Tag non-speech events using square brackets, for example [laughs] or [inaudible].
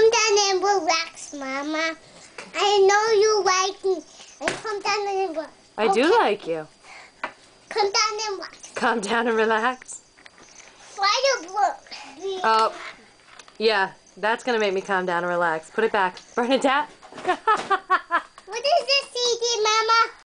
come down and relax, Mama. I know you like me. And come down and relax. I do like you. Come down and relax. Calm down and relax. Why the book? Oh, yeah, that's gonna make me calm down and relax. Put it back. Bernadette? [laughs]